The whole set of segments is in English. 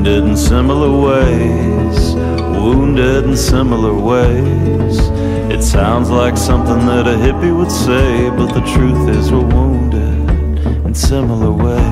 wounded in similar ways, wounded in similar ways. It sounds like something that a hippie would say, but the truth is we're wounded in similar ways.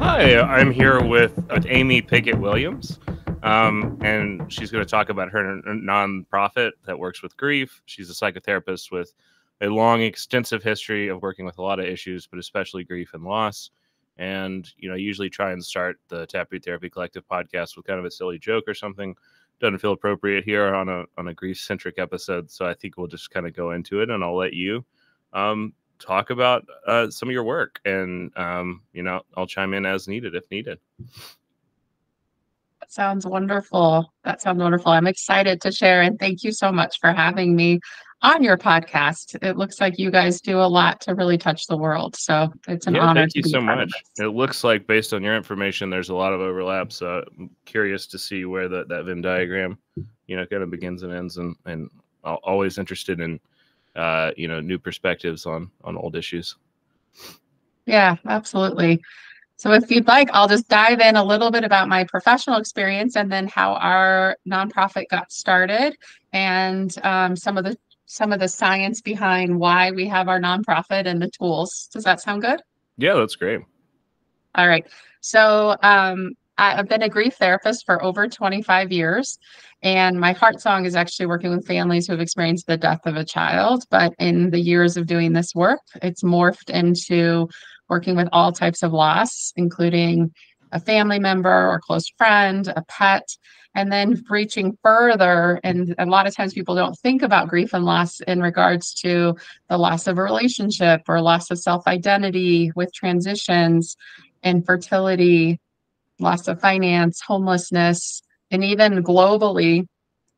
Hi, I'm here with, Amy Pickett Williams, um, and she's going to talk about her nonprofit that works with grief. She's a psychotherapist with a long, extensive history of working with a lot of issues, but especially grief and loss. And you know, I usually try and start the Taproot Therapy Collective podcast with kind of a silly joke or something. Doesn't feel appropriate here on a on a grief centric episode, so I think we'll just kind of go into it, and I'll let you um, talk about uh, some of your work, and um, you know, I'll chime in as needed if needed. That sounds wonderful. That sounds wonderful. I'm excited to share, and thank you so much for having me on your podcast. It looks like you guys do a lot to really touch the world. So it's an yeah, honor. Thank you so much. It looks like, based on your information, there's a lot of overlap. So I'm curious to see where that that Venn diagram, you know, kind of begins and ends, and and always interested in, uh, you know, new perspectives on on old issues. Yeah, absolutely. So if you'd like, I'll just dive in a little bit about my professional experience and then how our nonprofit got started and um, some of the some of the science behind why we have our nonprofit and the tools. Does that sound good? Yeah, that's great. All right. So um, I- I've been a grief therapist for over 25 years, and my heart song is actually working with families who have experienced the death of a child. But in the years of doing this work, it's morphed into working with all types of loss, including a family member or close friend, a pet, and then reaching further. And a lot of times people don't think about grief and loss in regards to the loss of a relationship or loss of self identity with transitions infertility, loss of finance, homelessness, and even globally,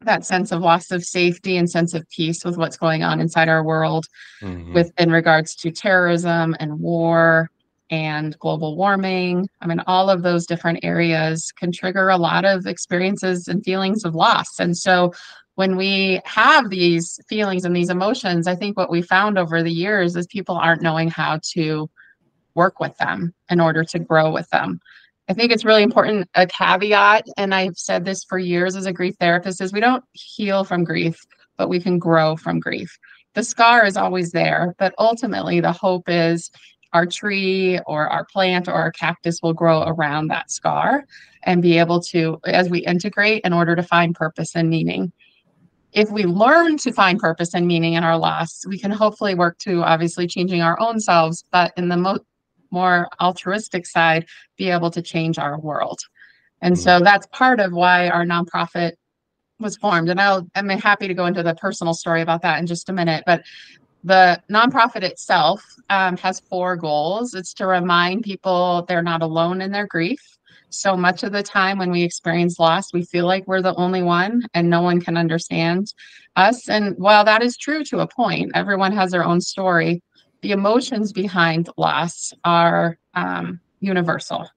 that sense of loss of safety and sense of peace with what's going on inside our world Mhm. with in regards to terrorism and war and global warming. I mean, all of those different areas can trigger a lot of experiences and feelings of loss. And so when we have these feelings and these emotions, I think what we found over the years is people aren't knowing how to work with them in order to grow with them. I think it's really important a caveat, and I've said this for years as a grief therapist, is we don't heal from grief, but we can grow from grief. The scar is always there, but ultimately the hope is our tree or our plant or our cactus will grow around that scar and be able to, as we integrate, in order to find purpose and meaning. If we learn to find purpose and meaning in our loss, we can hopefully work to obviously changing our own selves, but in the mo- more altruistic side, be able to change our world. And so mm-hmm. that's part of why our nonprofit was formed. And I'll, I'm happy to go into the personal story about that in just a minute. But the nonprofit itself um, has four goals it's to remind people they're not alone in their grief. So much of the time when we experience loss, we feel like we're the only one and no one can understand us. And while that is true to a point, everyone has their own story. The emotions behind loss are um, universal.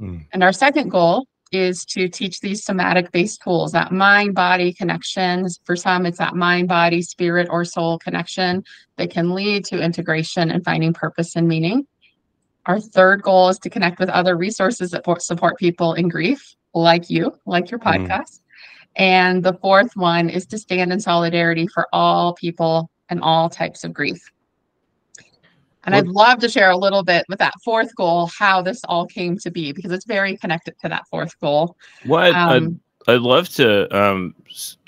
Mm. And our second goal is to teach these somatic based tools that mind body connections. For some, it's that mind body, spirit, or soul connection that can lead to integration and finding purpose and meaning. Our third goal is to connect with other resources that support people in grief, like you, like your Mhm. podcast. And the fourth one is to stand in solidarity for all people and all types of grief. And I'd love to share a little bit with that fourth goal, how this all came to be, because it's very connected to that fourth goal. What Um, I'd, I'd love to um,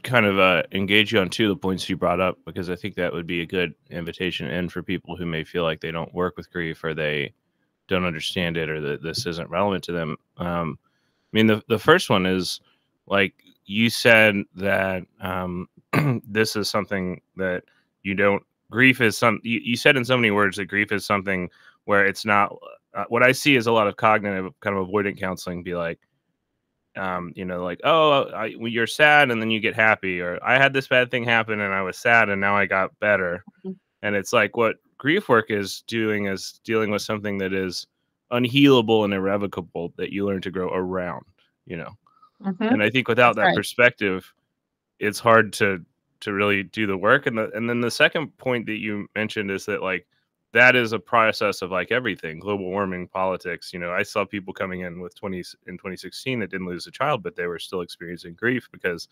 kind of uh, engage you on two of the points you brought up because I think that would be a good invitation in for people who may feel like they don't work with grief or they don't understand it or that this isn't relevant to them. Um, I mean, the, the first one is like you said that um, this is something that you don't grief is some you, you said in so many words that grief is something where it's not uh, what i see is a lot of cognitive kind of avoidant counseling be like um you know like oh I, well, you're sad and then you get happy or i had this bad thing happen and i was sad and now i got better Mhm. and it's like what grief work is doing is dealing with something that is unhealable and irrevocable that you learn to grow around you know Mhm. and I think without That's that right. perspective, it's hard to to really do the work. And the and then the second point that you mentioned is that like that is a process of like everything global warming politics you know i saw people coming in with 20 in 2016 that didn't lose a child but they were still experiencing grief because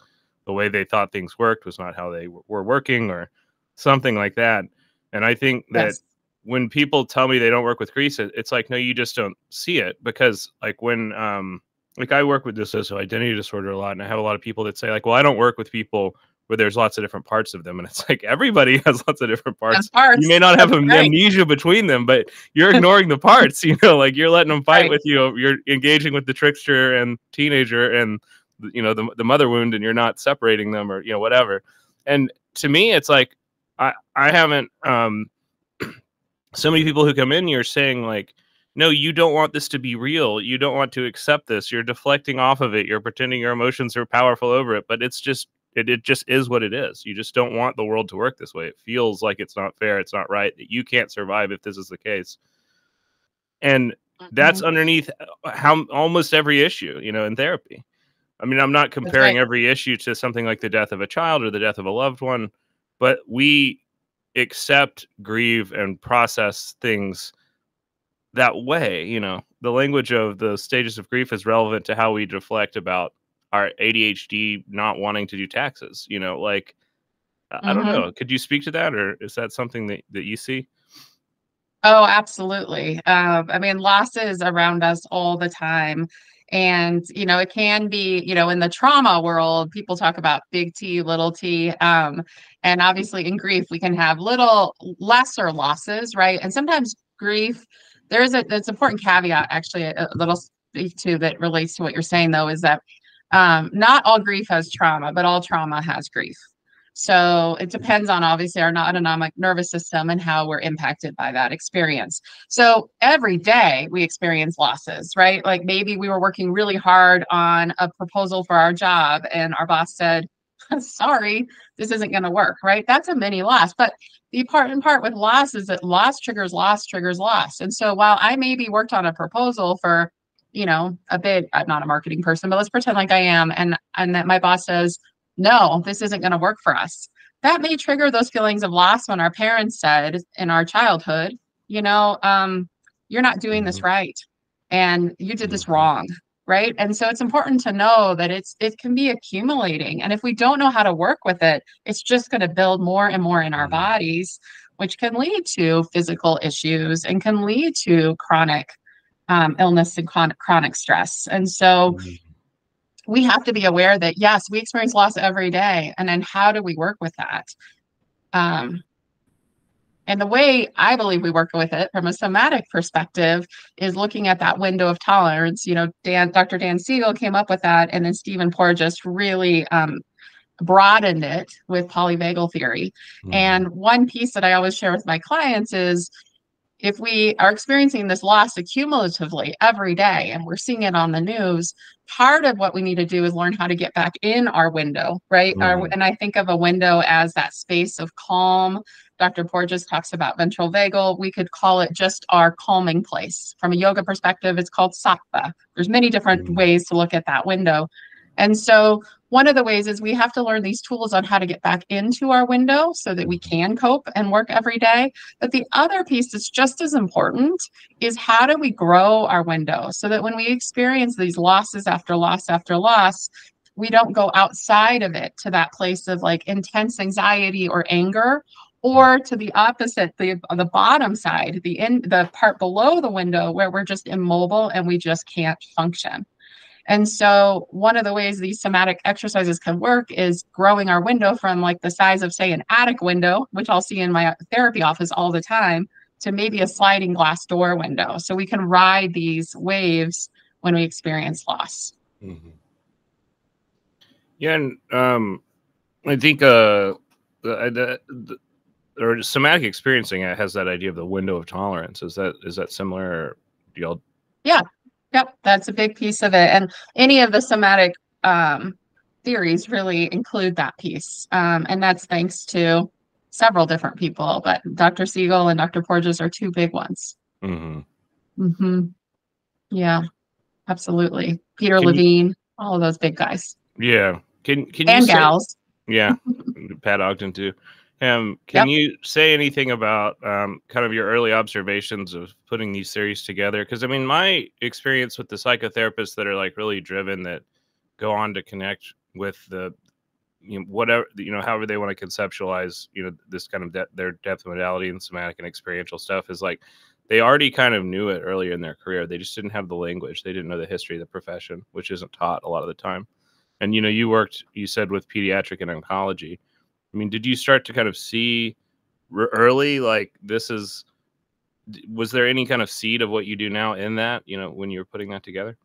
the way they thought things worked was not how they were working or something like that and i think that yes. when people tell me they don't work with grief it's like no you just don't see it because like when um like i work with dissocial identity disorder a lot and i have a lot of people that say like well i don't work with people where there's lots of different parts of them and it's like everybody has lots of different parts, parts. you may not have That's amnesia right. between them but you're ignoring the parts you know like you're letting them fight right. with you you're engaging with the trickster and teenager and you know the, the mother wound and you're not separating them or you know whatever and to me it's like i i haven't um so many people who come in you're saying like no you don't want this to be real you don't want to accept this you're deflecting off of it you're pretending your emotions are powerful over it but it's just it, it just is what it is. You just don't want the world to work this way. It feels like it's not fair, it's not right, that you can't survive if this is the case. And that's mm-hmm. underneath uh, how almost every issue, you know, in therapy. I mean, I'm not comparing right. every issue to something like the death of a child or the death of a loved one, but we accept, grieve, and process things that way. You know, the language of the stages of grief is relevant to how we deflect about our ADHD not wanting to do taxes. You know, like mm-hmm. I don't mm-hmm. know. Could you speak to that, or is that something that that you see? Oh, absolutely. Um, I mean, losses around us all the time. And, you know, it can be, you know, in the trauma world, people talk about big T, little t. Um, and obviously in grief, we can have little lesser losses, right? And sometimes grief, there's a, it's important caveat actually, a, a little speak to that relates to what you're saying though, is that um, not all grief has trauma, but all trauma has grief. So it depends on obviously our autonomic nervous system and how we're impacted by that experience. So every day we experience losses, right? Like maybe we were working really hard on a proposal for our job and our boss said, sorry, this isn't going to work, right? That's a mini loss. But the important part with loss is that loss triggers loss triggers loss. And so while I maybe worked on a proposal for you know, a bit, I'm not a marketing person, but let's pretend like I am. And, and that my boss says, no, this isn't going to work for us. That may trigger those feelings of loss when our parents said in our childhood, you know, um, you're not doing this mm-hmm. right. And you did this mm-hmm. wrong. Right. And so it's important to know that it's, it can be accumulating. And if we don't know how to work with it, it's just going to build more and more in our mm-hmm. bodies, which can lead to physical issues and can lead to chronic um, illness and chronic, chronic stress. And so mm-hmm. we have to be aware that, yes, we experience loss every day. And then how do we work with that? Um, and the way I believe we work with it from a somatic perspective is looking at that window of tolerance. You know, Dan, Dr. Dan Siegel came up with that, and then Stephen Porges really um, broadened it with polyvagal theory. Mm-hmm. And one piece that I always share with my clients is if we are experiencing this loss accumulatively every day and we're seeing it on the news, part of what we need to do is learn how to get back in our window, right? Mm-hmm. Our, and I think of a window as that space of calm. Dr. Porges talks about ventral vagal. We could call it just our calming place. From a yoga perspective, it's called sattva. There's many different mm-hmm. ways to look at that window. And so one of the ways is we have to learn these tools on how to get back into our window so that we can cope and work every day. But the other piece that's just as important is how do we grow our window so that when we experience these losses after loss after loss, we don't go outside of it to that place of like intense anxiety or anger or to the opposite the the bottom side the in the part below the window where we're just immobile and we just can't function and so, one of the ways these somatic exercises can work is growing our window from like the size of, say, an attic window, which I'll see in my therapy office all the time, to maybe a sliding glass door window. So we can ride these waves when we experience loss. Mm-hmm. Yeah. And um, I think uh, the, the, the or somatic experiencing it has that idea of the window of tolerance. Is that is that similar? Do y'all? Yeah, Yep, that's a big piece of it. And any of the somatic um, theories really include that piece. Um, and that's thanks to several different people, but Dr. Siegel and Dr. Porges are two big ones. Mm-hmm. Mm-hmm. Yeah, absolutely. Peter can Levine, you, all of those big guys. Yeah. Can can and you gals. Say, yeah, Pat Ogden too. Um, can yep. you say anything about um, kind of your early observations of putting these theories together? Because I mean, my experience with the psychotherapists that are like really driven that go on to connect with the you know, whatever you know, however they want to conceptualize, you know, this kind of de- their depth modality and somatic and experiential stuff is like they already kind of knew it earlier in their career. They just didn't have the language. They didn't know the history of the profession, which isn't taught a lot of the time. And you know, you worked, you said, with pediatric and oncology. I mean, did you start to kind of see early like this is? Was there any kind of seed of what you do now in that? You know, when you were putting that together.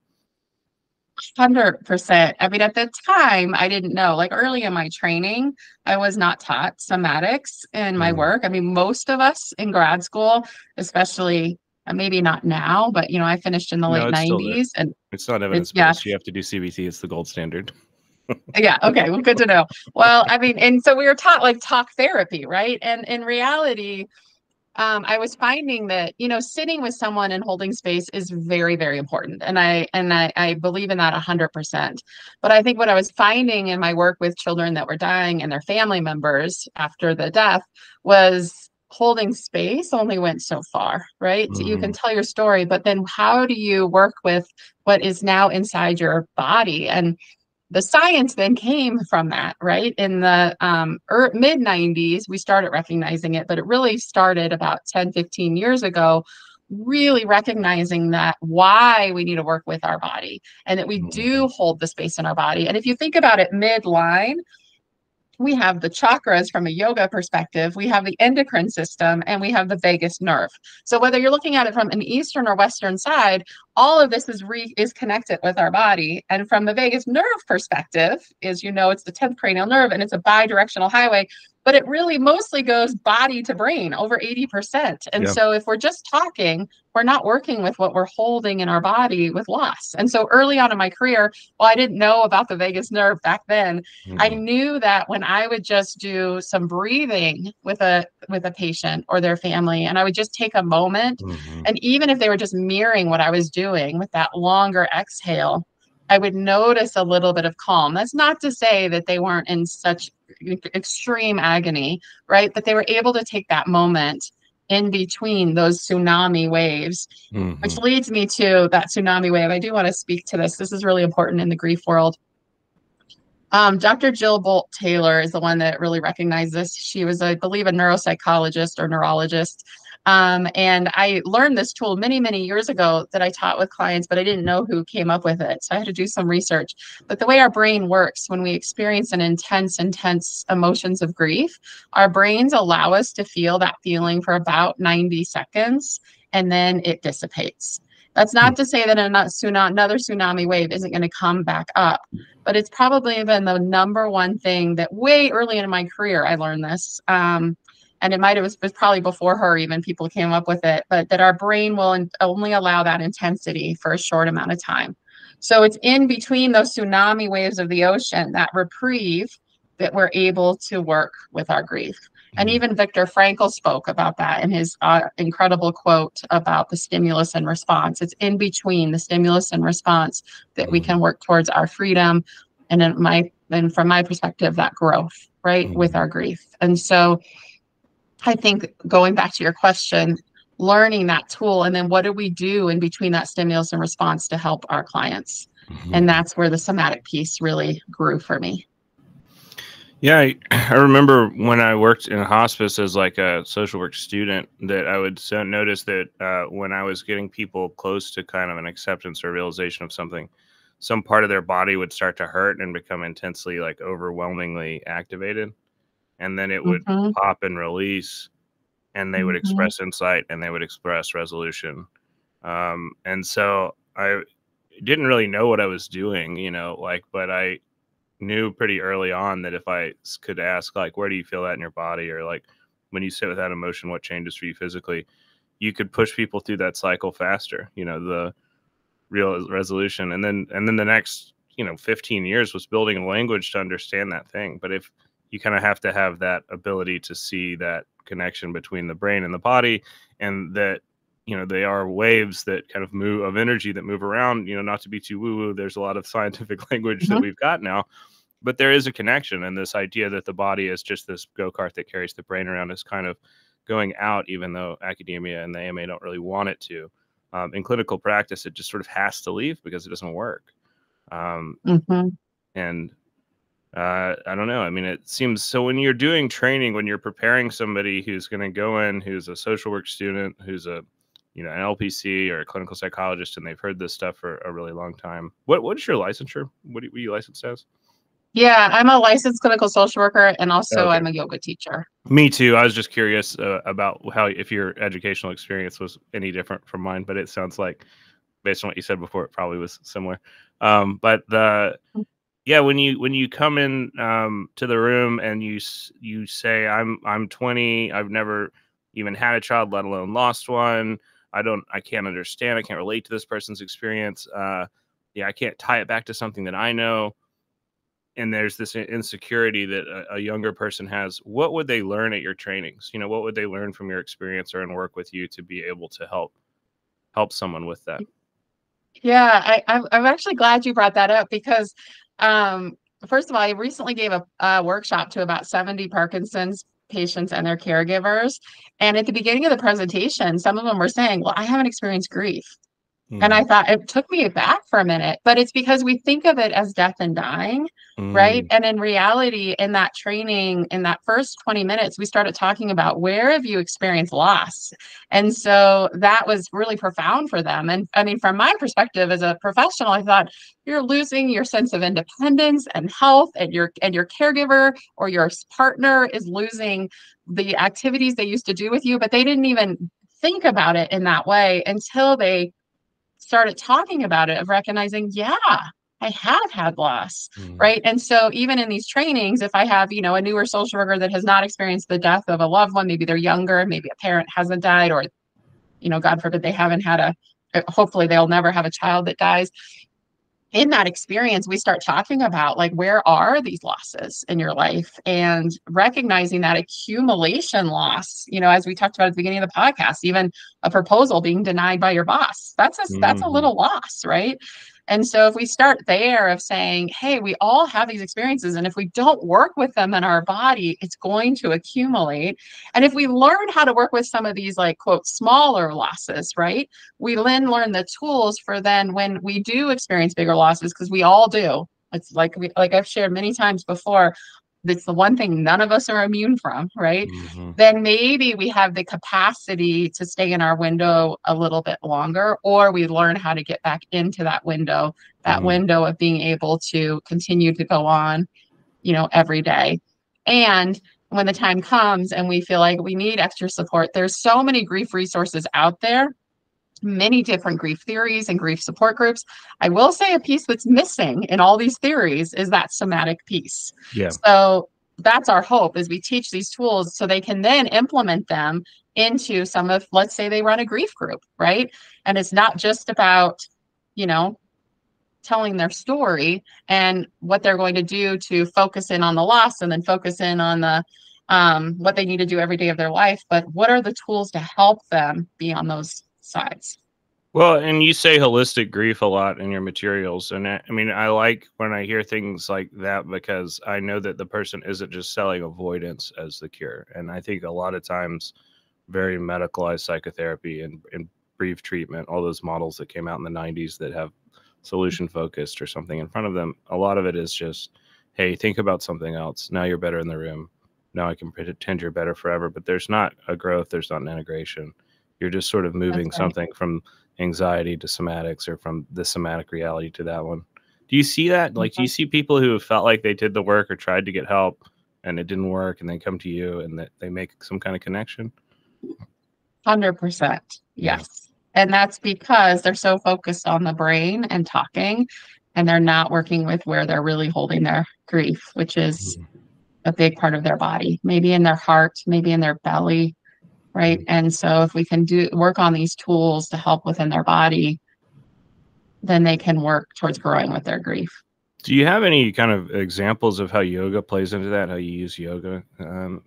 Hundred percent. I mean, at the time, I didn't know. Like early in my training, I was not taught somatics in my mm. work. I mean, most of us in grad school, especially uh, maybe not now, but you know, I finished in the no, late nineties, and it's not evidence based. Yeah. You have to do CBT. It's the gold standard. Yeah. Okay. Well, good to know. Well, I mean, and so we were taught like talk therapy, right? And in reality, um, I was finding that you know sitting with someone and holding space is very very important, and I and I, I believe in that hundred percent. But I think what I was finding in my work with children that were dying and their family members after the death was holding space only went so far, right? Mm-hmm. you can mm-hmm. tell your story, but then how do you work with what is now inside your body and the science then came from that, right? In the um, er, mid 90s, we started recognizing it, but it really started about 10, 15 years ago, really recognizing that why we need to work with our body and that we do mm-hmm. hold the space in our body. And if you think about it midline, we have the chakras from a yoga perspective, we have the endocrine system, and we have the vagus nerve. So whether you're looking at it from an eastern or western side, all of this is re- is connected with our body. And from the vagus nerve perspective, is you know it's the 10th cranial nerve and it's a bidirectional highway but it really mostly goes body to brain over 80%. And yeah. so if we're just talking, we're not working with what we're holding in our body with loss. And so early on in my career, well, I didn't know about the vagus nerve back then. Mm-hmm. I knew that when I would just do some breathing with a with a patient or their family, and I would just take a moment, mm-hmm. and even if they were just mirroring what I was doing with that longer exhale, I would notice a little bit of calm. That's not to say that they weren't in such extreme agony, right? But they were able to take that moment in between those tsunami waves, mm-hmm. which leads me to that tsunami wave. I do want to speak to this. This is really important in the grief world. Um, Dr. Jill Bolte Taylor is the one that really recognized this. She was, I believe, a neuropsychologist or neurologist um, and I learned this tool many, many years ago that I taught with clients, but I didn't know who came up with it. So I had to do some research. But the way our brain works when we experience an intense, intense emotions of grief, our brains allow us to feel that feeling for about 90 seconds and then it dissipates. That's not to say that another tsunami wave isn't going to come back up, but it's probably been the number one thing that way early in my career I learned this. Um, and it might have was probably before her even people came up with it but that our brain will only allow that intensity for a short amount of time so it's in between those tsunami waves of the ocean that reprieve that we're able to work with our grief and mm-hmm. even Viktor Frankl spoke about that in his uh, incredible quote about the stimulus and response. It's in between the stimulus and response that we mm-hmm. can work towards our freedom, and in my and from my perspective, that growth, right, with mm-hmm. our grief. And so, I think going back to your question, learning that tool and then what do we do in between that stimulus and response to help our clients? Mm-hmm. And that's where the somatic piece really grew for me. Yeah, I, I, remember when I worked in hospice as like a social work student that I would so notice that uh, when I was getting people close to kind of an acceptance or realization of something, some part of their body would start to hurt and become intensely like overwhelmingly activated and then it would mm-hmm. pop and release and they would mm-hmm. express insight and they would express resolution um, and so i didn't really know what i was doing you know like but i knew pretty early on that if i could ask like where do you feel that in your body or like when you sit with that emotion what changes for you physically you could push people through that cycle faster you know the real resolution and then and then the next you know 15 years was building a language to understand that thing but if you kind of have to have that ability to see that connection between the brain and the body and that you know they are waves that kind of move of energy that move around you know not to be too woo woo there's a lot of scientific language mm-hmm. that we've got now but there is a connection, and this idea that the body is just this go kart that carries the brain around is kind of going out, even though academia and the AMA don't really want it to. Um, in clinical practice, it just sort of has to leave because it doesn't work. Um, Mhm. and uh, I don't know. I mean, it seems so when you're doing training, when you're preparing somebody who's going to go in, who's a social work student, who's a you know an LPC or a clinical psychologist, and they've heard this stuff for a really long time. What what is your licensure? What are, what you license as? Yeah, I'm a licensed clinical social worker and also Okay. I'm a yoga teacher. Me too. I was just curious uh, about how if your educational experience was any different from mine, but it sounds like based on what you said before, it probably was similar. Um, but the yeah, when you when you come in um, to the room and you you say I'm I'm 20, I've never even had a child, let alone lost one. I don't I can't understand. I can't relate to this person's experience. Uh, yeah, I can't tie it back to something that I know. And there's this insecurity that a, a younger person has. What would they learn at your trainings? You know, what would they learn from your experience or and work with you to be able to help help someone with that? Yeah, I, I'm actually glad you brought that up because, um, first of all, I recently gave a, a workshop to about 70 Parkinson's patients and their caregivers. And at the beginning of the presentation, some of them were saying, Well, I haven't experienced grief. And I thought it took me back for a minute, but it's because we think of it as death and dying, right? Mm. And in reality, in that training, in that first 20 minutes, we started talking about where have you experienced loss? And so that was really profound for them. And I mean, from my perspective as a professional, I thought you're losing your sense of independence and health, and your and your caregiver or your partner is losing the activities they used to do with you, but they didn't even think about it in that way until they started talking about it of recognizing, yeah, I have had loss Mm. right and so even in these trainings if i have you know a newer social worker that has not experienced the death of a loved one maybe they're younger maybe a parent hasn't died or you know god forbid they haven't had a hopefully they'll never have a child that dies in that experience we start talking about like where are these losses in your life and recognizing that accumulation loss you know as we talked about at the beginning of the podcast even a proposal being denied by your boss that's a that's a Mhm. little loss right and so if we start there of saying, hey, we all have these experiences, and if we don't work with them in our body, it's going to accumulate. And if we learn how to work with some of these like quote smaller losses, right? We then learn the tools for then when we do experience bigger losses, because we all do. It's like we like I've shared many times before. That's the one thing none of us are immune from, right? Mhm. then maybe we have the capacity to stay in our window a little bit longer, or we learn how to get back into that window, that Mhm. window of being able to continue to go on, you know, every day. And when the time comes and we feel like we need extra support, there's so many grief resources out there, many different grief theories and grief support groups. I will say a piece that's missing in all these theories is that somatic piece. Yeah. So that's our hope is we teach these tools so they can then implement them into some of let's say they run a grief group, right? And it's not just about, you know, telling their story and what they're going to do to focus in on the loss and then focus in on the um, what they need to do every day of their life, but what are the tools to help them be on those sides? Well, and you say holistic grief a lot in your materials. And I I mean, I like when I hear things like that because I know that the person isn't just selling avoidance as the cure. And I think a lot of times, very medicalized psychotherapy and, and brief treatment, all those models that came out in the 90s that have solution focused or something in front of them, a lot of it is just, hey, think about something else. Now you're better in the room. Now I can pretend you're better forever. But there's not a growth, there's not an integration. You're just sort of moving right. something from anxiety to somatics or from the somatic reality to that one. Do you see that? Like, do you see people who have felt like they did the work or tried to get help and it didn't work and they come to you and that they make some kind of connection? Hundred percent. Yeah. Yes. And that's because they're so focused on the brain and talking, and they're not working with where they're really holding their grief, which is mm-hmm. a big part of their body, maybe in their heart, maybe in their belly. Right. And so if we can do work on these tools to help within their body, then they can work towards growing with their grief. Do you have any kind of examples of how yoga plays into that? How you use yoga? Um,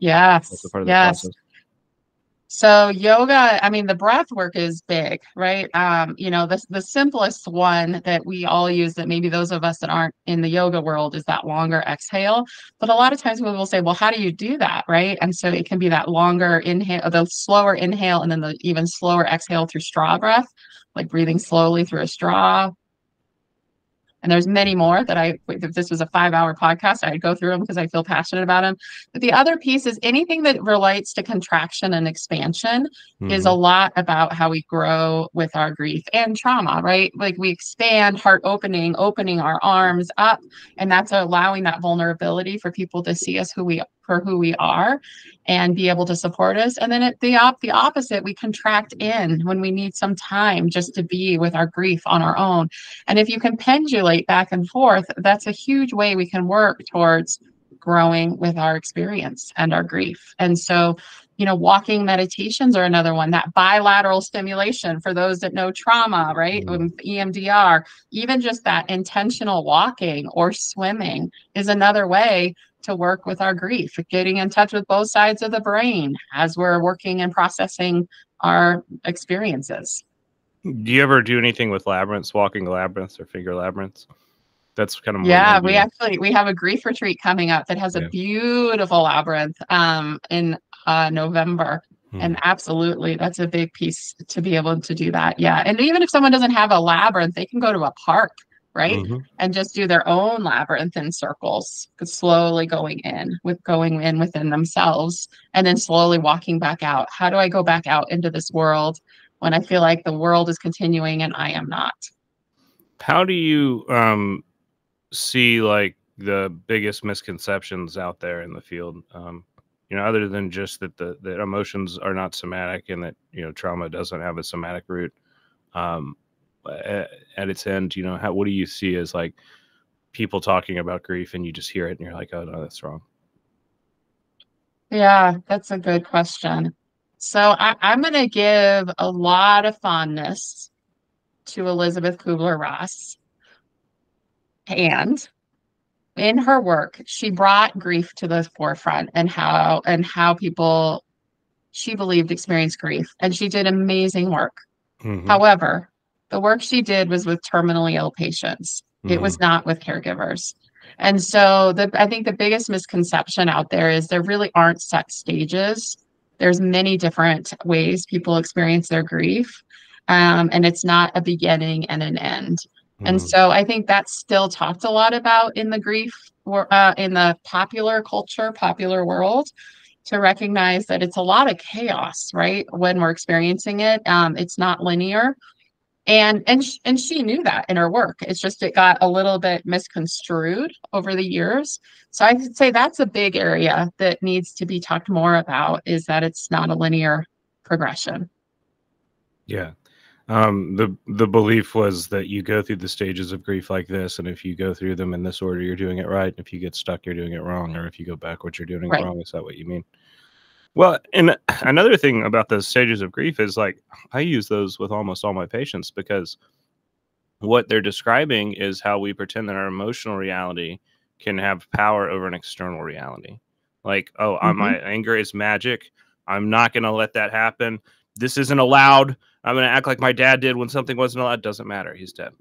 Yes. a part of the Yes. process? So yoga, I mean, the breath work is big, right? Um, you know, the the simplest one that we all use that maybe those of us that aren't in the yoga world is that longer exhale. But a lot of times people will say, well, how do you do that? Right. And so it can be that longer inhale, the slower inhale, and then the even slower exhale through straw breath, like breathing slowly through a straw, and there's many more that I, if this was a five hour podcast, I'd go through them because I feel passionate about them. But the other piece is anything that relates to contraction and expansion mm-hmm. is a mm-hmm. lot about how we grow with our grief and trauma, right? Like we expand, heart opening, opening our arms up, and that's allowing that vulnerability for people to see us who we for who we are and be able to support us. And then at the op- the opposite, we contract in when we need some time just to be with our grief on our own. And if you can pendulate back and forth, that's a huge way we can work towards growing with our experience and our grief. And so, you know, walking meditations are another one, that bilateral stimulation for those that know trauma, right? Mm-hmm. EMDR, even just that intentional walking or swimming is another way to work with our grief, getting in touch with both sides of the brain as we're working and processing our experiences. Do you ever do anything with labyrinths, walking labyrinths or finger labyrinths? That's kind of yeah. We actually we have a grief retreat coming up that has a beautiful labyrinth um, in uh, November. Hmm. And absolutely, that's a big piece to be able to do that. Yeah. And even if someone doesn't have a labyrinth, they can go to a park right? Mm-hmm. And just do their own labyrinthine circles, slowly going in with going in within themselves and then slowly walking back out. How do I go back out into this world when I feel like the world is continuing and I am not? How do you um, see like the biggest misconceptions out there in the field? Um, you know, other than just that the, the emotions are not somatic and that, you know, trauma doesn't have a somatic root. Um, at, at its end you know how what do you see as like people talking about grief and you just hear it and you're like oh no that's wrong. Yeah that's a good question. So I, i'm going to give a lot of fondness to elisabeth kubler-ross. And in her work she brought grief to the forefront and how and how people she believed experienced grief. And she did amazing work. Mm-hmm. however the work she did was with terminally ill patients. Mm-hmm. It was mm-hmm. not with caregivers. And so the I think the biggest misconception out there is there really aren't set stages. There's many different ways people experience their grief. Um, and it's not a beginning and an end. Mm-hmm. And so I think that's still talked a lot about in the grief or uh, in the popular culture, popular world to recognize that it's a lot of chaos, right? When we're experiencing it, um, it's not linear and and sh- and she knew that in her work it's just it got a little bit misconstrued over the years so i would say that's a big area that needs to be talked more about is that it's not a linear progression yeah um, the the belief was that you go through the stages of grief like this, and if you go through them in this order, you're doing it right. If you get stuck, you're doing it wrong, or if you go backwards, you're doing it right. wrong. Is that what you mean? Well, and another thing about the stages of grief is like I use those with almost all my patients because what they're describing is how we pretend that our emotional reality can have power over an external reality. Like, oh, uh, mm-hmm. my anger is magic. I'm not going to let that happen. This isn't allowed. I'm going to act like my dad did when something wasn't allowed. Doesn't matter. He's dead.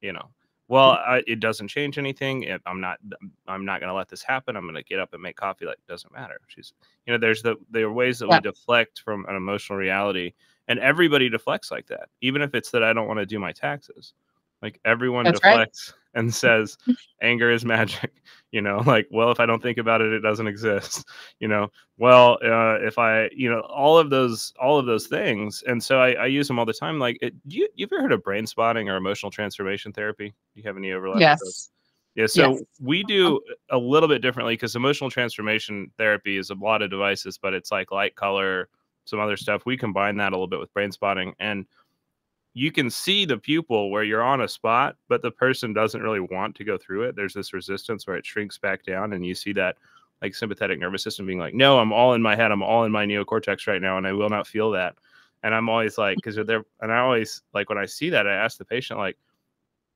You know. Well, I, it doesn't change anything. I'm not. I'm not going to let this happen. I'm going to get up and make coffee. Like it doesn't matter. She's, you know, there's the there are ways that yeah. we deflect from an emotional reality, and everybody deflects like that. Even if it's that I don't want to do my taxes, like everyone That's deflects right. And says, anger is magic. You know, like well, if I don't think about it, it doesn't exist. You know, well, uh, if I, you know, all of those, all of those things, and so I, I use them all the time. Like, it, you, you ever heard of brain spotting or emotional transformation therapy? Do you have any overlap? Yes. Yeah, so yes. we do a little bit differently because emotional transformation therapy is a lot of devices, but it's like light color, some other stuff. We combine that a little bit with brain spotting, and you can see the pupil where you're on a spot, but the person doesn't really want to go through it. There's this resistance where it shrinks back down, and you see that like sympathetic nervous system being like, no, I'm all in my head, I'm all in my neocortex right now, and I will not feel that. And I'm always like, because they're and I always like when I see that, I ask the patient like,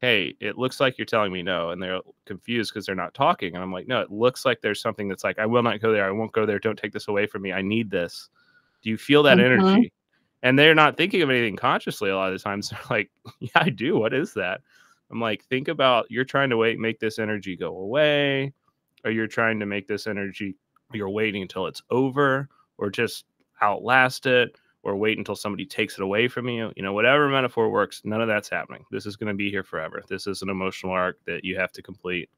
hey, it looks like you're telling me no, and they're confused because they're not talking, and I'm like, no, it looks like there's something that's like, I will not go there, I won't go there, don't take this away from me, I need this Do you feel that Mhm. energy? And they're not thinking of anything consciously a lot of the times. They're like, yeah, I do. What is that? I'm like, think about you're trying to wait, make this energy go away, or you're trying to make this energy, you're waiting until it's over, or just outlast it, or wait until somebody takes it away from you. You know, whatever metaphor works, none of that's happening. This is going to be here forever. This is an emotional arc that you have to complete.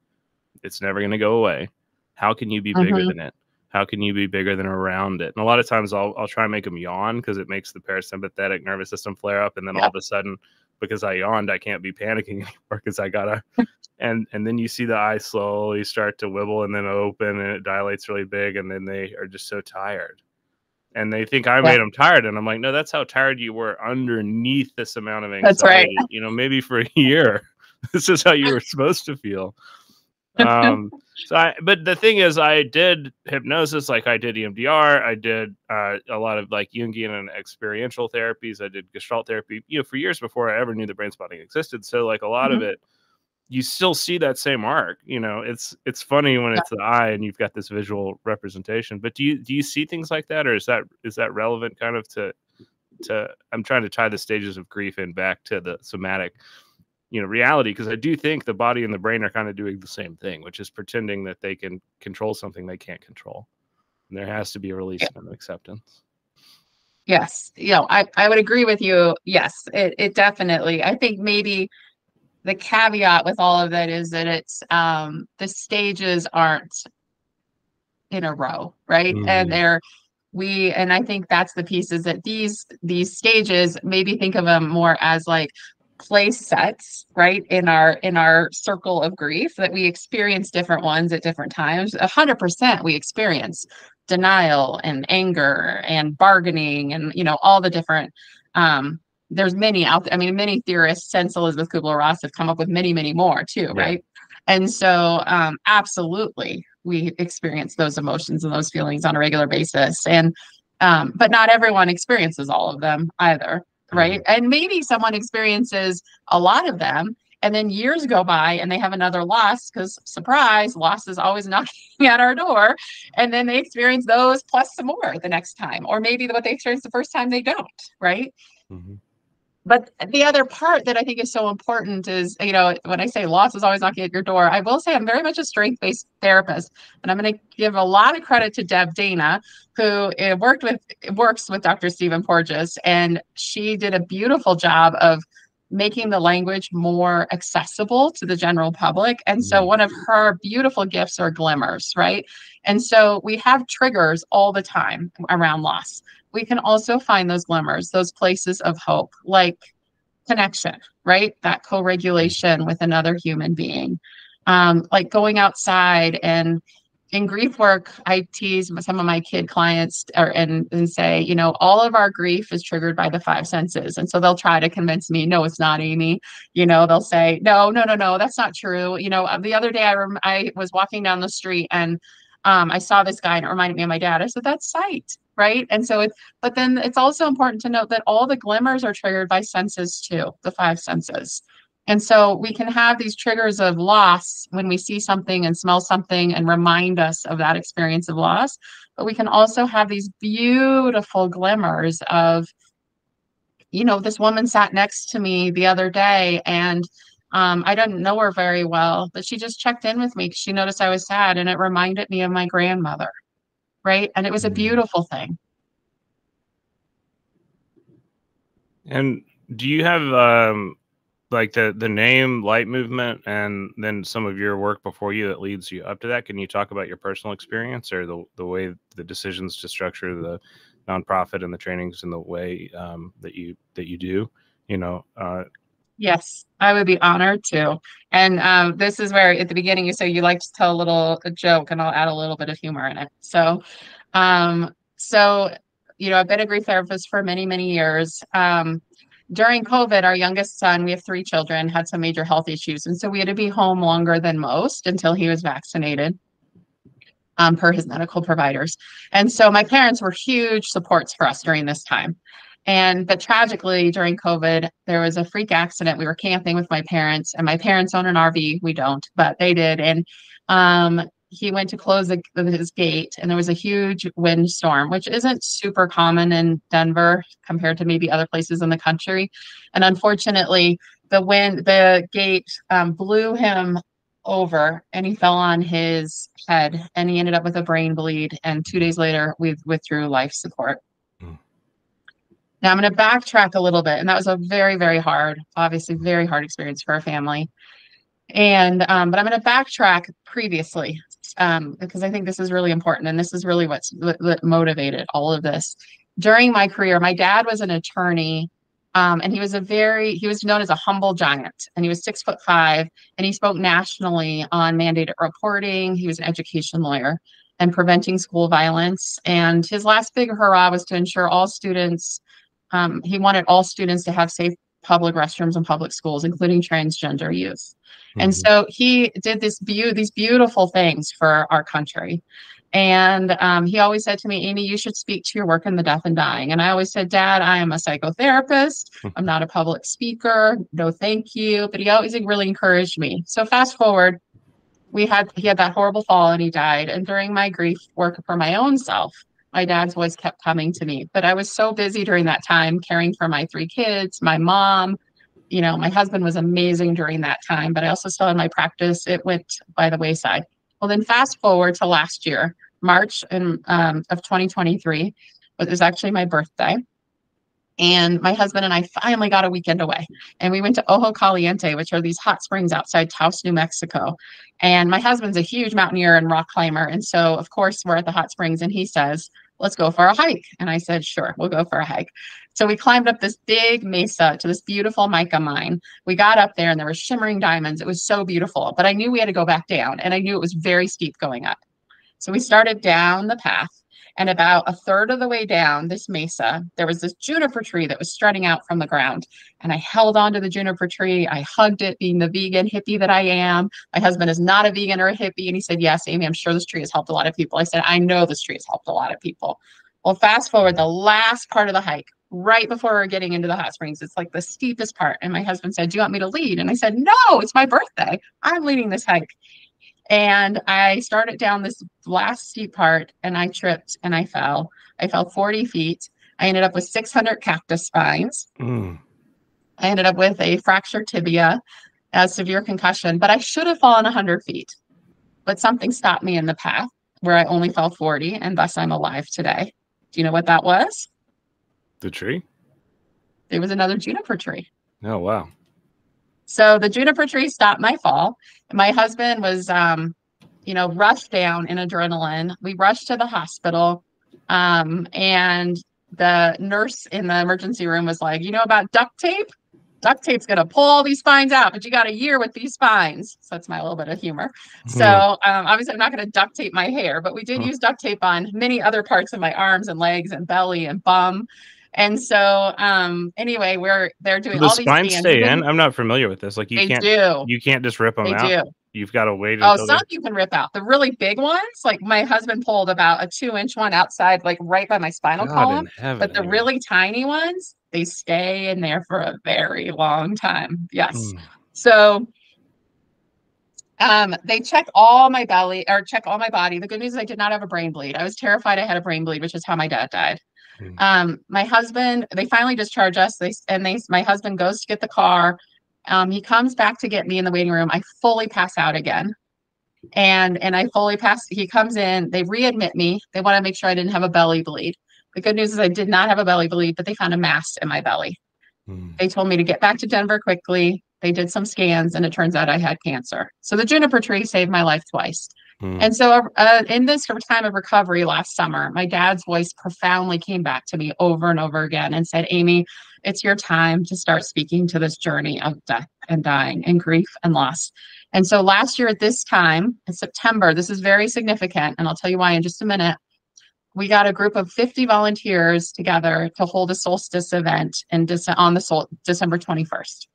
It's never going to go away. How can you be bigger Mhm. than it? How can you be bigger than around it? And a lot of times I'll, I'll try and make them yawn because it makes the parasympathetic nervous system flare up. And then all of a sudden, because I yawned, I can't be panicking anymore because I gotta. and and then you see the eye slowly start to wibble and then open and it dilates really big and then they are just so tired. And they think I Yeah. made them tired, and I'm like, no, that's how tired you were underneath this amount of anxiety. That's right. You know, maybe for a year, this is how you were supposed to feel. Um, so I, but the thing is, I did hypnosis, like I did EMDR, I did uh, a lot of like Jungian and experiential therapies, I did Gestalt therapy, you know, for years before I ever knew the brain spotting existed. So like a lot of it, you still see that same arc. You know, it's it's funny when Yeah. it's the eye and you've got this visual representation. But do you do you see things like that, or is that is that relevant kind of to to? I'm trying to tie the stages of grief in back to the somatic you know reality because i do think the body and the brain are kind of doing the same thing which is pretending that they can control something they can't control and there has to be a release Yeah. and an acceptance Yes, you know, I, I would agree with you. Yes, it, it definitely. I think maybe the caveat with all of that is that it's um the stages aren't in a row, right? Mm. And they're we and I think that's the piece is that these these stages maybe think of them more as like place sets right in our in our circle of grief that we experience different ones at different times. A hundred percent we experience denial and anger and bargaining and you know all the different um there's many out there i mean many theorists since elisabeth kubler-ross have come up with many many more too Yeah. right? And so um absolutely we experience those emotions and those feelings on a regular basis and um but not everyone experiences all of them either right? And maybe someone experiences a lot of them and then years go by and they have another loss because surprise loss is always knocking at our door and then they experience those plus some more the next time or maybe what they experienced the first time they don't right? Mhm. But the other part that I think is so important is, you know, when I say loss is always knocking at your door, I will say I'm very much a strength based therapist. And I'm going to give a lot of credit to Deb Dana, who uh, worked with, works with Dr. Stephen Porges. And she did a beautiful job of making the language more accessible to the general public. And so Mhm. one of her beautiful gifts are glimmers, right? And so we have triggers all the time around loss we can also find those glimmers, those places of hope, like connection, right? That co regulation with another human being. Um, like going outside and in grief work, I tease some of my kid clients or, and, and say, you know, all of our grief is triggered by the five senses. And so they'll try to convince me, no, it's not, Amy. You know, they'll say, no, no, no, no, that's not true. You know, the other day I, rem- I was walking down the street and um, I saw this guy and it reminded me of my dad. I said, that's sight, right? And so it's, but then it's also important to note that all the glimmers are triggered by senses too, the five senses. And so we can have these triggers of loss when we see something and smell something and remind us of that experience of loss. But we can also have these beautiful glimmers of, you know, this woman sat next to me the other day and um, I didn't know her very well, but she just checked in with me because she noticed I was sad and it reminded me of my grandmother. Right. And it was a Mhm. beautiful thing. and do you have um like the the name light movement and then some of your work before you that leads you up to that can you talk about your personal experience or the, the way the decisions to structure the nonprofit and the trainings and the way um, that you that you do you know uh, Yes, I would be honored to. And um, this is where at the beginning you say you like to tell a little a joke, and I'll add a little bit of humor in it. So, um, so you know, I've been a grief therapist for many, many years. Um, during COVID, our youngest son, we have three children, had some major health issues, and so we had to be home longer than most until he was vaccinated. Um, per his medical providers. And so my parents were huge supports for us during this time. And but tragically during COVID, there was a freak accident. We were camping with my parents, and my parents own an RV. We don't, but they did. And um, he went to close the, his gate and there was a huge windstorm, which isn't super common in Denver compared to maybe other places in the country. And unfortunately, the wind, the gate um, blew him over and he fell on his head and he ended up with a brain bleed. And two days later, we withdrew life support. Now I'm going to backtrack a little bit. And that was a very, very hard, obviously, very hard experience for our family. And, um, but I'm going to backtrack previously um, because I think this is really important. And this is really what's what motivated all of this. During my career, my dad was an attorney um, and he was a very, he was known as a humble giant and he was six foot five and he spoke nationally on mandated reporting. He was an education lawyer and preventing school violence. And his last big hurrah was to ensure all students, um, he wanted all students to have safe public restrooms in public schools, including transgender youth. Mm-hmm. And so he did this be- these beautiful things for our country. And um, he always said to me, Amy, you should speak to your work in the deaf and dying. And I always said, Dad, I am a psychotherapist. Hmm. I'm not a public speaker. No, thank you. But he always really encouraged me. So fast forward, we had he had that horrible fall and he died. And during my grief work for my own self, my dad's voice kept coming to me. But I was so busy during that time caring for my three kids, my mom. You know, my husband was amazing during that time, but I also still in my practice, it went by the wayside. Well, then fast forward to last year, March in, um, of 2023, but it was actually my birthday. And my husband and I finally got a weekend away. And we went to Ojo Caliente, which are these hot springs outside Taos, New Mexico. And my husband's a huge mountaineer and rock climber. And so, of course, we're at the hot springs and he says, Let's go for a hike. And I said, Sure, we'll go for a hike. So we climbed up this big mesa to this beautiful mica mine. We got up there and there were shimmering diamonds. It was so beautiful, but I knew we had to go back down and I knew it was very steep going up. So we started down the path and about a third of the way down this mesa, there was this juniper tree that was strutting out from the ground. And I held onto the juniper tree. I hugged it, being the vegan hippie that I am. My husband is not a vegan or a hippie. And he said, Yes, Amy, I'm sure this tree has helped a lot of people. I said, I know this tree has helped a lot of people. Well, fast forward the last part of the hike, right before we're getting into the hot springs. It's like the steepest part. And my husband said, Do you want me to lead? And I said, No, it's my birthday. I'm leading this hike. And I started down this last steep part and I tripped and I fell. I fell 40 feet. I ended up with 600 cactus spines. Mm. I ended up with a fractured tibia, a severe concussion, but I should have fallen 100 feet. But something stopped me in the path where I only fell 40, and thus I'm alive today. Do you know what that was? The tree? There was another juniper tree. Oh, wow. So the juniper tree stopped my fall. My husband was, um, you know, rushed down in adrenaline. We rushed to the hospital. Um, and the nurse in the emergency room was like, you know about duct tape? duct tape's going to pull all these spines out, but you got a year with these spines. So that's my little bit of humor. Mm-hmm. So um, obviously, I'm not going to duct tape my hair, but we did mm-hmm. use duct tape on many other parts of my arms and legs and belly and bum. And so, um, anyway, we're they're doing the all spines these stay in. I'm not familiar with this. Like you they can't do. you can't just rip them they out. Do. You've got to wait. Oh, some you can rip out. The really big ones, like my husband pulled about a two inch one outside, like right by my spinal God column. But the really tiny ones, they stay in there for a very long time. Yes. Mm. So um, they check all my belly or check all my body. The good news is I did not have a brain bleed. I was terrified I had a brain bleed, which is how my dad died. Mm. Um, my husband, they finally discharge us. They and they my husband goes to get the car. Um, he comes back to get me in the waiting room. I fully pass out again. And and I fully pass. He comes in, they readmit me. They want to make sure I didn't have a belly bleed. The good news is I did not have a belly bleed, but they found a mass in my belly. Mm. They told me to get back to Denver quickly. They did some scans, and it turns out I had cancer. So the juniper tree saved my life twice. Mm. And so, uh, in this time of recovery last summer, my dad's voice profoundly came back to me over and over again and said, Amy, it's your time to start speaking to this journey of death and dying and grief and loss. And so, last year at this time, in September, this is very significant, and I'll tell you why in just a minute we got a group of 50 volunteers together to hold a solstice event in Dece- on the sol- December 21st.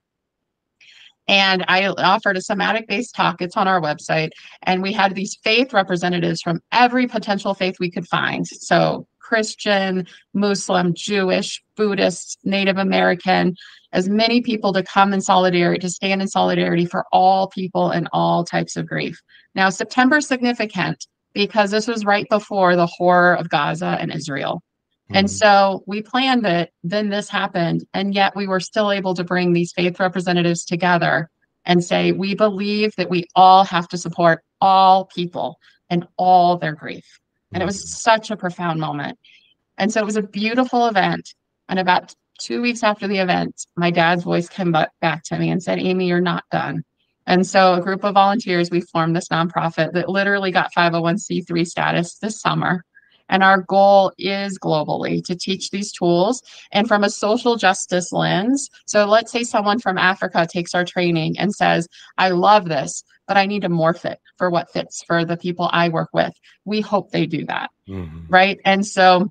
And I offered a somatic based talk. It's on our website. And we had these faith representatives from every potential faith we could find. So Christian, Muslim, Jewish, Buddhist, Native American, as many people to come in solidarity, to stand in solidarity for all people and all types of grief. Now, September significant because this was right before the horror of Gaza and Israel. And Mhm. so we planned it, then this happened, and yet we were still able to bring these faith representatives together and say, we believe that we all have to support all people and all their grief. And it was such a profound moment. And so it was a beautiful event. And about two weeks after the event, my dad's voice came back to me and said, Amy, you're not done. And so a group of volunteers, we formed this nonprofit that literally got 501c3 status this summer. And our goal is globally to teach these tools and from a social justice lens. So let's say someone from Africa takes our training and says, I love this, but I need to morph it for what fits for the people I work with. We hope they do that Mhm. right? And so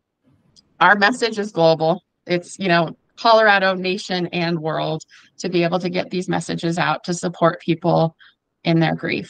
our message is global. It's, you know, Colorado, nation, and world to be able to get these messages out to support people in their grief.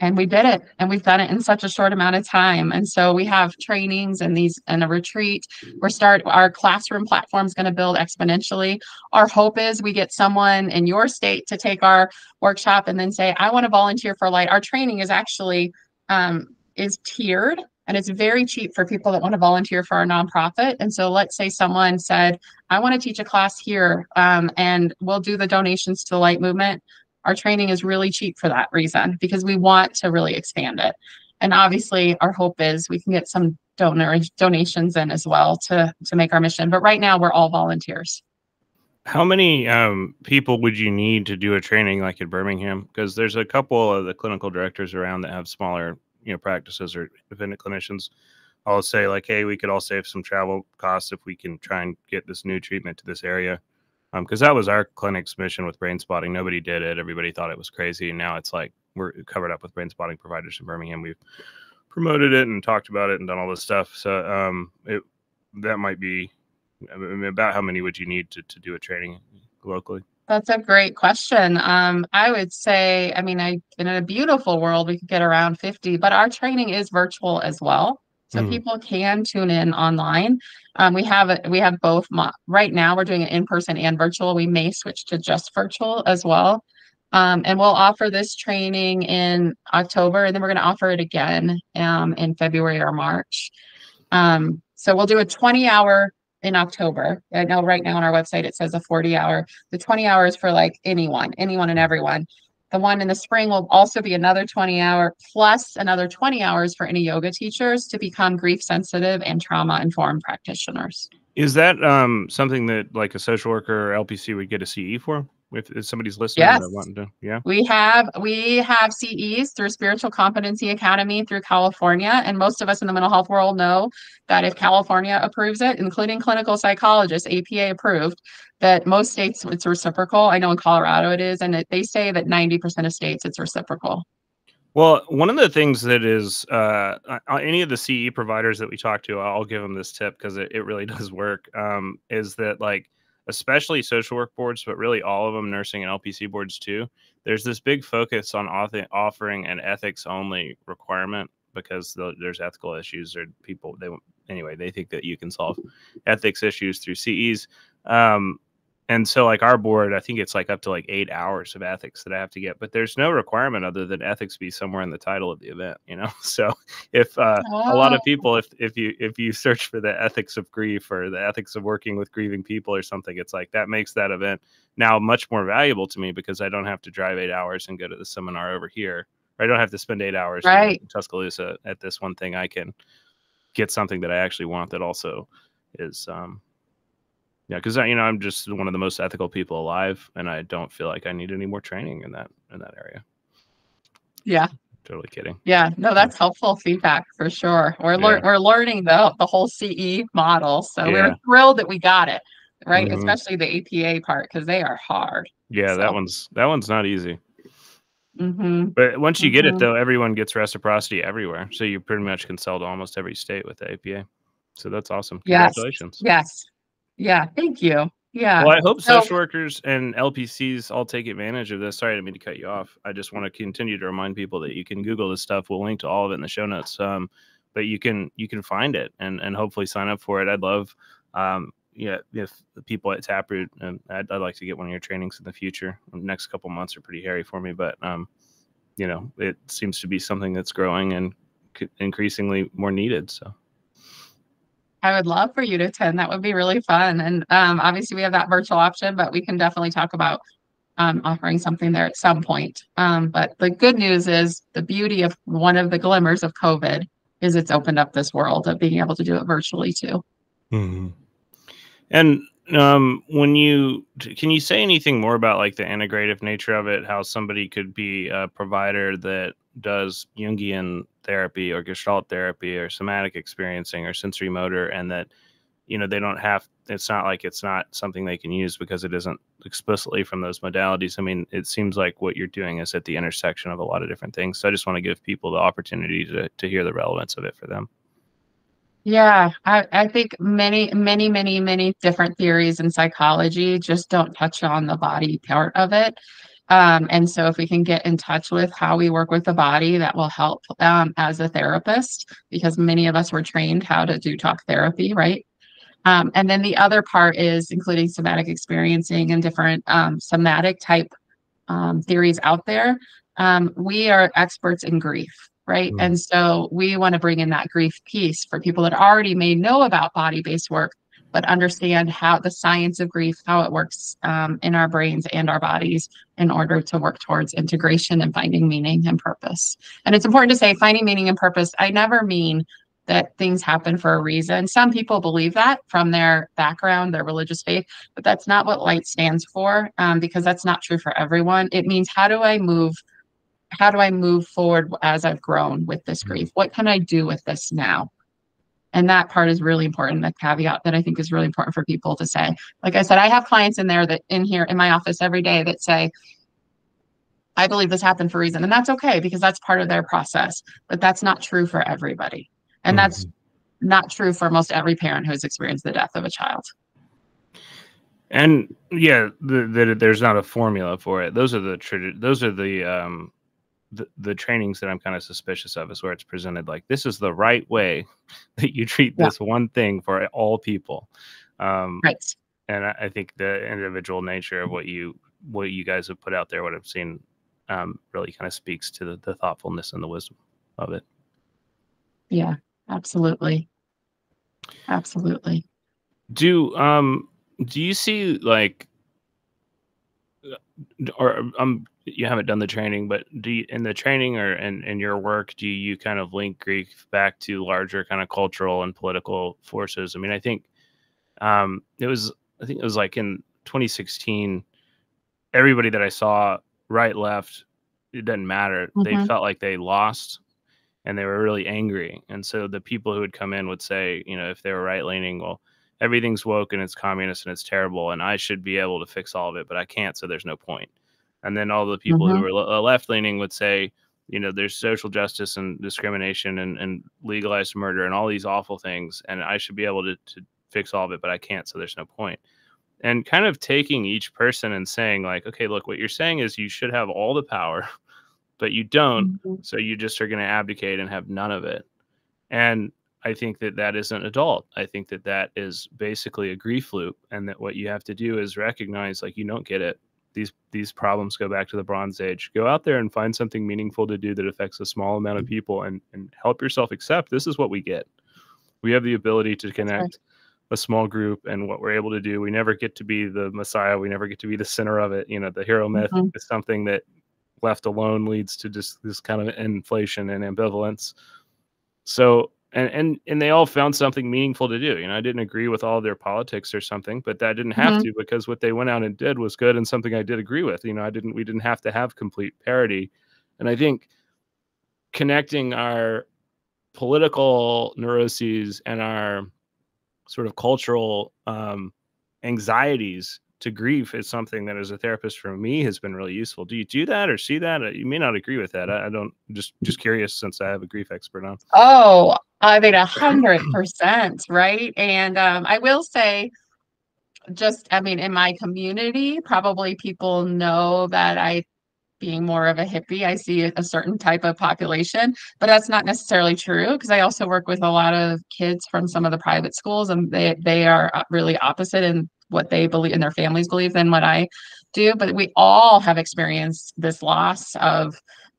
And we did it, and we've done it in such a short amount of time. And so we have trainings and these and a retreat. We're start our classroom platform is going to build exponentially. Our hope is we get someone in your state to take our workshop and then say, "I want to volunteer for light." Our training is actually um, is tiered and it's very cheap for people that want to volunteer for our nonprofit. And so let's say someone said, I want to teach a class here um, and we'll do the donations to the light movement. Our training is really cheap for that reason because we want to really expand it. And obviously our hope is we can get some donor donations in as well to to make our mission. But right now we're all volunteers. How many um, people would you need to do a training like at Birmingham? Because there's a couple of the clinical directors around that have smaller, you know, practices or independent clinicians. I'll say like, hey, we could all save some travel costs if we can try and get this new treatment to this area. Because that was our clinic's mission with brain spotting. Nobody did it. Everybody thought it was crazy, and now it's like we're covered up with brain spotting providers in Birmingham. We've promoted it and talked about it and done all this stuff. So um, it that might be I mean, about how many would you need to, to do a training locally? That's a great question. Um, I would say, I mean, I in a beautiful world, we could get around 50, but our training is virtual as well. So Mhm. people can tune in online. Um, we have it, we have both mo- right now we're doing it in person and virtual. We may switch to just virtual as well. Um, and we'll offer this training in October, and then we're going to offer it again um, in February or March. Um, so we'll do a 20 hour in October. I know right now on our website it says a 40 hour. The 20 hours for like anyone, anyone and everyone. The one in the spring will also be another 20 hour plus another 20 hours for any yoga teachers to become grief sensitive and trauma informed practitioners. Is that um, something that like a social worker or LPC would get a CE for? If, if somebody's listening, Yes. wanting to, yeah. We have we have CEs through Spiritual Competency Academy through California, and most of us in the mental health world know that if California approves it, including clinical psychologists, APA approved, that most states it's reciprocal. I know in Colorado it is, and it, they say that ninety percent of states it's reciprocal. Well, one of the things that is uh, any of the CE providers that we talk to, I'll give them this tip because it, it really does work. Um, is that like, especially social work boards, but really all of them, nursing and LPC boards too. There's this big focus on auth- offering an ethics only requirement because the, there's ethical issues or people they anyway they think that you can solve ethics issues through CEs. Um, and so like our board i think it's like up to like eight hours of ethics that i have to get but there's no requirement other than ethics be somewhere in the title of the event you know so if uh, a lot of Oh. people if if you if you search for the ethics of grief or the ethics of working with grieving people or something it's like that makes that event now much more valuable to me because i don't have to drive eight hours and go to the seminar over here or i don't have to spend eight hours Right. in tuscaloosa at this one thing i can get something that i actually want that also is um yeah, because you know I'm just one of the most ethical people alive, and I don't feel like I need any more training in that in that area. Yeah. Totally kidding. Yeah, no, that's helpful feedback for sure. We're lear- Yeah. we're learning the the whole CE model, so Yeah. we're thrilled that we got it, right? Mhm. Especially the APA part because they are hard. Yeah, that one's that one's not easy. hmm But once you get it Mhm. though, everyone gets reciprocity everywhere, so you pretty much can sell to almost every state with the APA. So that's awesome. Yes. Congratulations. Yes. Yeah. Thank you. Yeah. Well, I hope So- social workers and LPCs all take advantage of this. Sorry, I didn't mean to cut you off. I just want to continue to remind people that you can Google this stuff. We'll link to all of it in the show notes. Um, but you can you can find it and and hopefully sign up for it. I'd love um, yeah, if the people at Taproot, and I'd, I'd, like to get one of your trainings in the future. The next couple months are pretty hairy for me, but um, you know, it seems to be something that's growing and increasingly more needed. So. I would love for you to attend. That would be really fun. And um, obviously, we have that virtual option, but we can definitely talk about um, offering something there at some point. Um, but the good news is the beauty of one of the glimmers of COVID is it's opened up this world of being able to do it virtually too. Mm-hmm. And um, when you can you say anything more about like the integrative nature of it? How somebody could be a provider that does Jungian therapy or Gestalt therapy or somatic experiencing or sensory motor, and that you know they don't have. It's not like it's not something they can use because it isn't explicitly from those modalities. I mean, it seems like what you're doing is at the intersection of a lot of different things. So I just want to give people the opportunity to to hear the relevance of it for them. Yeah, I, I think many, many, many, many different theories in psychology just don't touch on the body part of it. Um, and so, if we can get in touch with how we work with the body, that will help um, as a therapist, because many of us were trained how to do talk therapy, right? Um, and then the other part is including somatic experiencing and different um, somatic type um, theories out there. Um, we are experts in grief right? Mm-hmm. And so we want to bring in that grief piece for people that already may know about body based work, but understand how the science of grief, how it works um, in our brains and our bodies in order to work towards integration and finding meaning and purpose. And it's important to say finding meaning and purpose, I never mean that things happen for a reason. Some people believe that from their background, their religious faith, but that's not what light stands for um, because that's not true for everyone. It means how do I move how do I move forward as I've grown with this mm-hmm. grief? What can I do with this now? And that part is really important. The caveat that I think is really important for people to say. Like I said, I have clients in there that in here in my office every day that say, I believe this happened for a reason. And that's okay because that's part of their process. But that's not true for everybody. And mm-hmm. that's not true for most every parent who has experienced the death of a child. And yeah, the, the, there's not a formula for it. Those are the those are the um, the, the trainings that I'm kind of suspicious of is where it's presented like this is the right way that you treat yeah. this one thing for all people. Um, right. And I, I, think the individual nature of what you what you guys have put out there, what I've seen, um, really kind of speaks to the, the thoughtfulness and the wisdom of it. Yeah, absolutely, absolutely. Do um do you see like or um you haven't done the training, but do you, in the training or in, in your work, do you kind of link grief back to larger kind of cultural and political forces? I mean, I think um, it was, I think it was like in 2016, everybody that I saw, right, left, it doesn't matter. Mm-hmm. They felt like they lost and they were really angry. And so the people who would come in would say, you know, if they were right leaning, well, everything's woke and it's communist and it's terrible and I should be able to fix all of it, but I can't. So there's no point and then all the people mm-hmm. who are uh, left leaning would say you know there's social justice and discrimination and, and legalized murder and all these awful things and i should be able to, to fix all of it but i can't so there's no point and kind of taking each person and saying like okay look what you're saying is you should have all the power but you don't mm-hmm. so you just are going to abdicate and have none of it and i think that that is an adult i think that that is basically a grief loop and that what you have to do is recognize like you don't get it these these problems go back to the bronze age. Go out there and find something meaningful to do that affects a small amount of mm-hmm. people and and help yourself accept this is what we get. We have the ability to connect a small group and what we're able to do. We never get to be the messiah. We never get to be the center of it. You know the hero myth mm-hmm. is something that left alone leads to just this kind of inflation and ambivalence. So and and and they all found something meaningful to do. You know, I didn't agree with all their politics or something, but that didn't have mm-hmm. to because what they went out and did was good and something I did agree with. You know, I didn't we didn't have to have complete parity. And I think connecting our political neuroses and our sort of cultural um, anxieties to grief is something that as a therapist for me has been really useful. Do you do that or see that? You may not agree with that. I, I don't just just curious since I have a grief expert on. Oh, I mean a hundred percent, right? And um, I will say just I mean in my community, probably people know that I being more of a hippie. I see a certain type of population, but that's not necessarily true because I also work with a lot of kids from some of the private schools and they they are uh, really opposite in what they believe and their families believe than what I do. But we all have experienced this loss of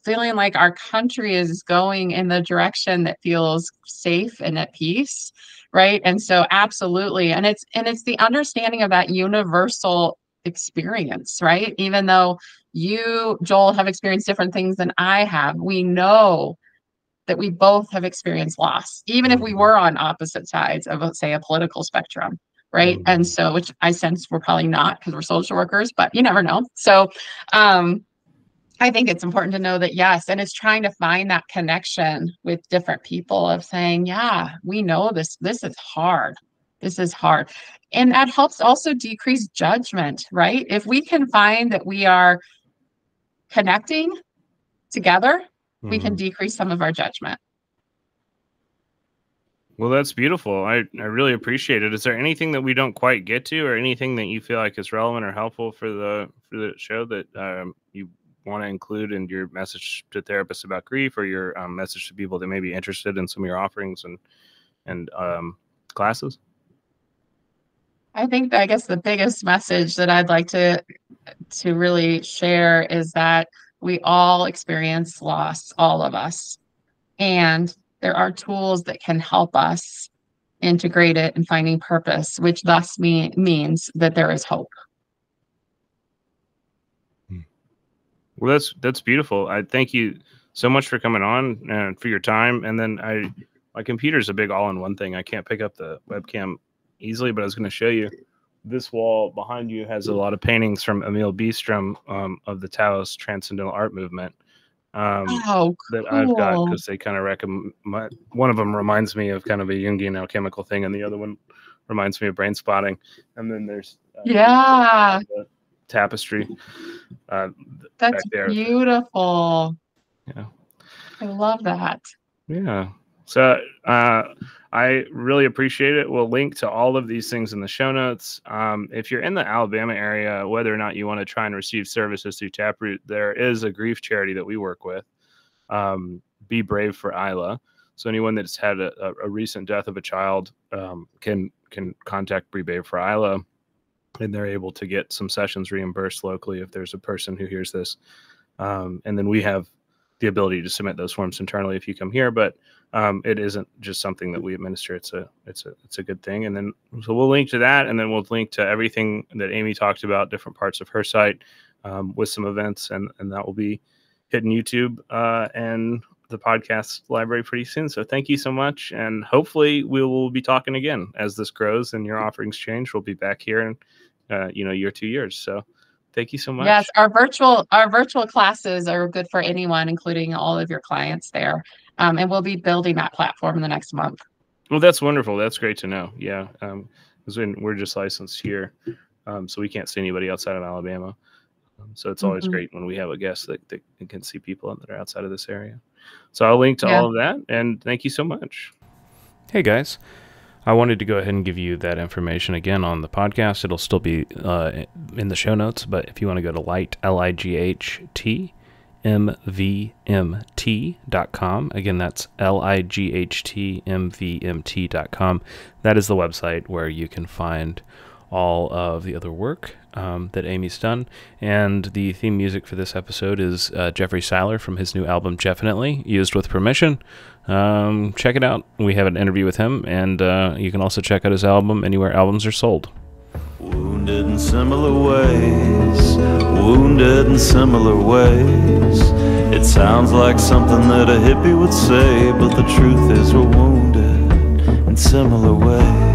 feeling like our country is going in the direction that feels safe and at peace right and so absolutely and it's and it's the understanding of that universal experience right even though you joel have experienced different things than i have we know that we both have experienced loss even if we mm-hmm. were on opposite sides of say a political spectrum right mm-hmm. and so which i sense we're probably not because we're social workers but you never know so um I think it's important to know that yes, and it's trying to find that connection with different people of saying, yeah, we know this this is hard. This is hard. And that helps also decrease judgment, right? If we can find that we are connecting together, mm-hmm. we can mm-hmm. decrease some of our judgment. Well, that's beautiful. I, I really appreciate it. Is there anything that we don't quite get to, or anything that you feel like is relevant or helpful for the for the show that um, you want to include in your message to therapists about grief or your um, message to people that may be interested in some of your offerings and and um, classes? I think I guess the biggest message that I'd like to to really share is that we all experience loss, all of us. And there are tools that can help us integrate it and finding purpose, which thus mean, means that there is hope. Well, that's that's beautiful. I thank you so much for coming on and for your time. And then I, my computer's a big all-in-one thing. I can't pick up the webcam easily, but I was going to show you. This wall behind you has a lot of paintings from Emil Bisttram um, of the Taoist Transcendental Art Movement. Um, oh, cool. that I've got because they kind of recommend. One of them reminds me of kind of a Jungian alchemical thing, and the other one reminds me of brain spotting. And then there's uh, yeah tapestry. Uh, That's beautiful. Yeah. I love that. Yeah. So uh, I really appreciate it. We'll link to all of these things in the show notes. Um, if you're in the Alabama area, whether or not you want to try and receive services through Taproot, there is a grief charity that we work with. Um, Be Brave for Isla. So anyone that's had a, a recent death of a child um, can can contact Be Brave for Isla and they're able to get some sessions reimbursed locally if there's a person who hears this. Um, and then we have the ability to submit those forms internally if you come here, but um, it isn't just something that we administer. It's a it's a it's a good thing. And then so we'll link to that, and then we'll link to everything that Amy talked about, different parts of her site um, with some events, and and that will be hitting YouTube uh, and the podcast library pretty soon. So thank you so much, and hopefully we will be talking again as this grows and your offerings change. We'll be back here in uh, you know year two years. So thank you so much. Yes, our virtual our virtual classes are good for anyone, including all of your clients there. Um, and we'll be building that platform in the next month. Well, that's wonderful. That's great to know. Yeah, um, because we're just licensed here, um, so we can't see anybody outside of Alabama. Um, so it's always mm-hmm. great when we have a guest that, that can see people that are outside of this area. So I'll link to yeah. all of that, and thank you so much. Hey guys. I wanted to go ahead and give you that information again on the podcast. It'll still be uh, in the show notes, but if you want to go to light, L I G H T M V M T.com, again, that's L I G H T M V M T.com. That is the website where you can find all of the other work um, that Amy's done. And the theme music for this episode is uh, Jeffrey Seiler from his new album, Definitely, used with permission. Um, check it out. We have an interview with him, and uh, you can also check out his album anywhere albums are sold. Wounded in similar ways, wounded in similar ways. It sounds like something that a hippie would say, but the truth is we're wounded in similar ways.